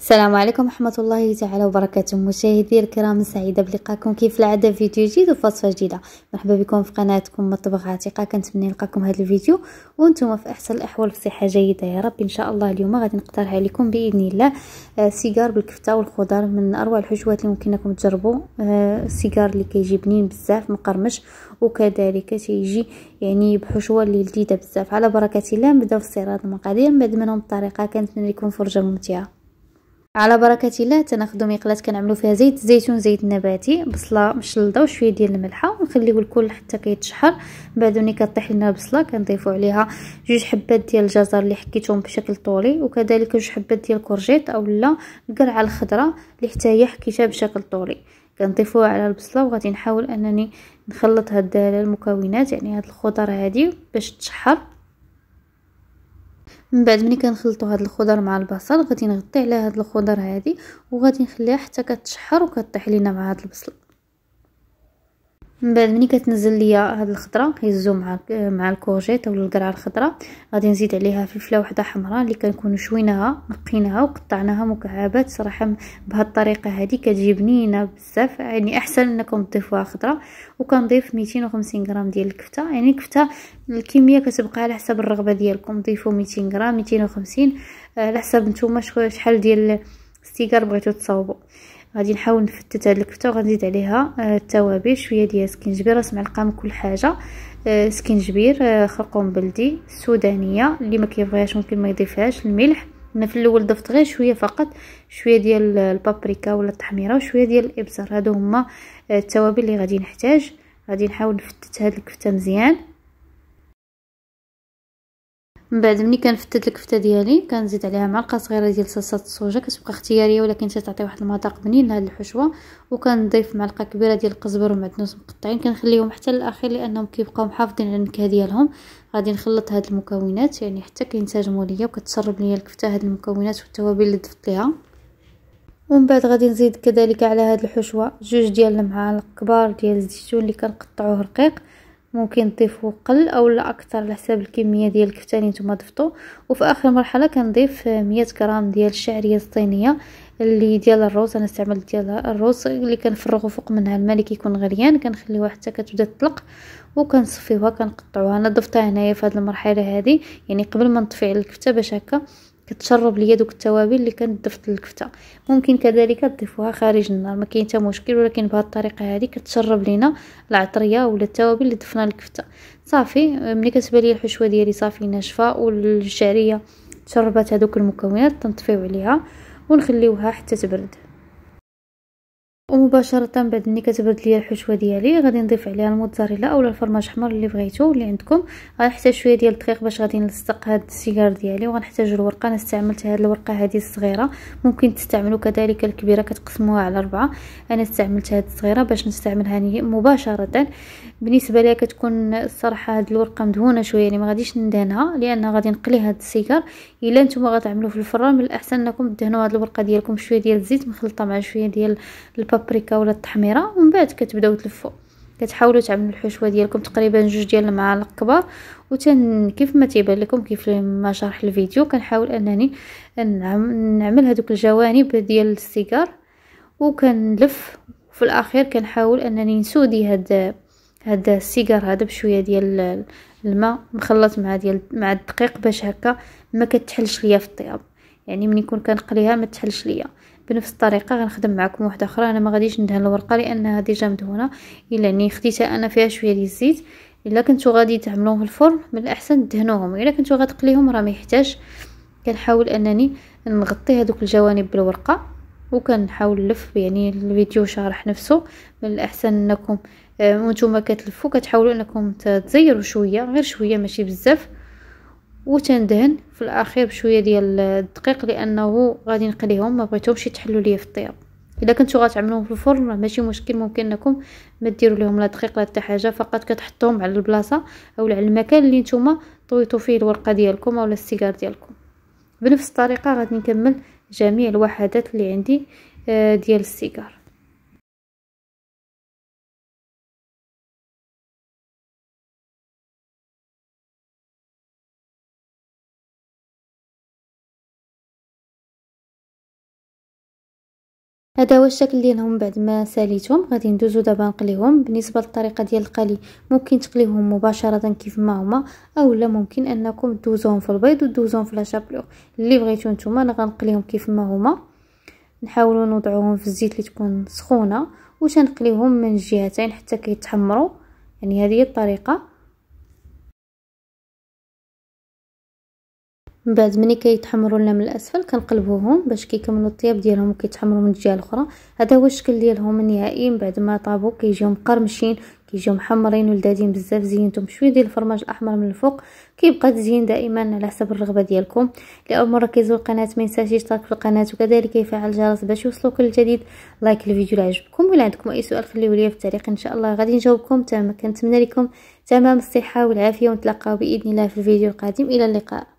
السلام عليكم ورحمة الله تعالى وبركاته. مشاهدي الكرام سعيدة بلقاكم كيف العادة؟ فيديو جديد وفصفة جديدة. مرحبا بكم في قناتكم مطبخ عتيقة. كنتمنى نلقاكم هذا الفيديو وأنتم في أحسن الأحوال في صحة جيدة. يا رب إن شاء الله اليوم غادي نقترح عليكم بإذن الله آه، سيجار بالكفتة والخضر من أروع الحشوات اللي ممكن لكم تجربوا. آه، اللي كيجي بنين بزاف مقرمش وكذلك تيجي يعني بحشوة اللي لذيذه بزاف. على بركة الله نبداو في استعراض المقادير بعد منهم الطريقة كنتمنى لكم فرجة ممتعة. على بركة الله تناخذوا مقلاة كنعملوا فيها زيت زيتون زيت نباتي بصلة مشلضة وشوية ديال الملحة ونخليو الكل حتى كيتشحر. بعد ملي كطيح لنا البصله كنضيفوا عليها جوج حبات ديال الجزر اللي حكيتهم بشكل طولي وكذلك جوج حبات ديال الكورجيت اولا القرعه الخضراء اللي حتى هي حكيتها بشكل طولي. كنضيفوها على البصلة وغادي نحاول أنني نخلط هاد المكونات يعني هاد الخضر هادي باش تشحر. من بعد ملي كنخلطوا هاد الخضر مع البصل غادي نغطي على هاد الخضر هادي وغادي نخليها حتى كتشحر وكطيح لينا مع هاد البصل. من بعد ملي كتنزل ليا هاد الخضرة كيزو مع مع الكورجيت ولا القرعة الخضراء غادي نزيد عليها فلفلة وحدة حمراء اللي كنكونوا شويناها نقيناها وقطعناها مكعبات. صراحة بهاد الطريقة هذه كتجي بنينه بزاف يعني أحسن أنكم تضيفوها خضرة. وكنضيف 250 غرام ديال الكفتة. يعني الكفتة الكمية كتبقى على حسب الرغبة ديالكم. ضيفوا 200 غرام 250 على حسب نتوما شحال ديال سيكار بغيتو تصاوبوا غادي نحاول نفتت هاد الكفته وغنزيد عليها آه التوابل شوية ديال سكينجبير راس معلقة من كل حاجة. آه سكينجبير آه خرقوم بلدي السودانية اللي ما كيبغيهاش ممكن ما يضيفهاش. الملح أنا في الأول ضفت غير شوية فقط شوية ديال البابريكا ولا التحميرة وشوية ديال الإبزار. هادو هما التوابل اللي غادي نحتاج. غادي نحاول نفتت هاد الكفته مزيان. من بعد ملي كنفتت الكفته ديالي كنزيد عليها معلقه صغيره ديال صلصه الصوجه كتبقى اختياريه ولكن تعطي واحد المذاق بنين لهاد الحشوه وكنضيف معلقه كبيره ديال القزبر ومعدنوس مقطعين كنخليهم حتى للاخير لانهم كيبقاو محافظين على النكهه ديالهم. غادي نخلط هاد المكونات يعني حتى كينسجموا ليا وكتشرب ليا الكفته هاد المكونات والتوابل اللي ضفت ليها. ومن بعد غادي نزيد كذلك على هاد الحشوه جوج ديال المعالق كبار ديال الزيتون اللي كنقطعوه رقيق. ممكن تضيفوا قل أو لا أكثر على حساب الكمية ديال الكفته اللي نتوما ضفتوا وفي آخر مرحلة كنضيف 100 غرام ديال الشعرية الصينية اللي ديال الروز. أنا استعملت ديال الروز اللي كنفرغوا فوق منها الماء اللي كيكون غليان كنخليوها حتى كتبدا تطلق وكنصفيوها كنقطعوها. أنا ضفتها هنايا في هذه المرحلة هذه يعني قبل ما نطفي على الكفتة باش هكا كتشرب ليا دوك التوابل اللي كانت ضفت للكفته. ممكن كذلك تضيفوها خارج النار ما كاين حتى مشكل ولكن بهذه الطريقة هذه كتشرب لينا العطرية ولا التوابل اللي ضفنا للكفته. صافي ملي كتبان لي الحشوة ديالي صافي ناشفة والشعريه تشربات هذوك المكونات تنطفيو عليها ونخليوها حتى تبرد. ومباشرة بعد ملي كتبرد ليا الحشوة ديالي غادي نضيف عليها الموتزاريلا اولا الفرماج احمر اللي بغيتو اللي عندكم. غنحتاج شوية ديال الدقيق باش غادي نلصق هاد السيجار ديالي وغنحتاج الورقة. أنا استعملت هاد الورقة هذه الصغيرة. ممكن تستعملوا كذلك الكبيرة كتقسموها على أربعة. أنا استعملت هاد الصغيرة باش نستعملها مباشرة. بالنسبة ليها كتكون الصراحة هاد الورقة مدهونة شوية يعني ما غاديش ندهنها لأن غادي نقلي هاد السيجار. إلا نتوما غتعملوا في الفران من الأحسن أنكم تدهنوا هاد الورقة ديالكم شوية ديال الزيت مخلطة مع شوية ديال البابريكا ولا التحميره ومن بعد كتبداو تلفوا كتحاولوا تعملوا الحشوه ديالكم تقريبا جوج ديال المعالق كبار وتن كيف ما تيبان لكم كيف ما شرح الفيديو كنحاول انني نعمل هذوك الجوانب ديال السيجار وكنلف في الاخير كنحاول انني نسودي هاد هاد السيجار هذا بشويه ديال الماء مخلط مع ديال مع الدقيق باش هكا ما كتحلش ليا في الطياب يعني ملي نكون كنقليها ما تحلش ليا بنفس الطريقة غنخدم معكم واحدة أخرى أنا ما غاديش ندهن الورقة لانها ديجا مدهونه إلا أني خديتها أنا فيها شوية ديال الزيت. إلا كنتو غادي تعملوهم في الفرن من الأحسن تدهنوهم. إلا كنتو غتقليهم راه ما يحتاج. كنحاول أنني نغطي هذوك الجوانب بالورقة وكنحاول نلف يعني الفيديو شارح نفسه. من الأحسن أنكم آه، وأنتم كتلفوا كتحاولوا أنكم تزيروا شوية. غير شوية ماشي بزاف. وتندهن في الأخير بشوية ديال الدقيق لأنه غادي نقليهم ما بغيتهمش يتحلوا ليا في الطياب. إلا كنتو غتعملوهم في الفرن ماشي مشكل ممكن انكم ما ديروا لهم لا دقيق لا حتى حاجة فقط كتحطوهم على البلاصة أو على المكان اللي نتوما طويتوا فيه الورقة ديالكم أو السيجار ديالكم. بنفس الطريقة غادي نكمل جميع الوحدات اللي عندي آه، ديال السيجار. هذا هو الشكل ديالهم بعد ما ساليتهم. غادي ندوزو دابا نقليهم. بالنسبة للطريقة ديال القلي ممكن تقليهم مباشرة كيف ما هما اولا ممكن أنكم دوزوهم في البيض ودوزوهم في لاشابلور اللي بغيتو نتوما أنا غنقليهم كيف ما هما. نحاولوا نوضعوهم في الزيت اللي تكون سخونة وتنقليهم من الجهتين حتى كيتحمروا يعني هذه هي الطريقة. من بعد ملي كيتحمروا لنا من الأسفل كنقلبوهم باش كيكملوا الطياب ديالهم وكيتحمروا من الجهة الأخرى. هذا هو الشكل ديالهم النهائي. من بعد ما طابوا كيجيو مقرمشين كيجيو محمرين ولذاذين بزاف زينتهم بشوية ديال الفرماج الأحمر من الفوق. كيبقى تزيين دائما على حسب الرغبة ديالكم. لأول مرة كيزور القناة ما ينساش يشترك في القناة وكذلك يفعل الجرس باش يوصلوا كل جديد. like الفيديو اللي عجبكم ولا عندكم أي سؤال خليوه لي في التعليق إن شاء الله. غادي نجاوبكم تمام كنتمنى لكم تمام الصحة والعافية ونتلاقاو بإذن الله في الفيديو القادم. إلى اللقاء.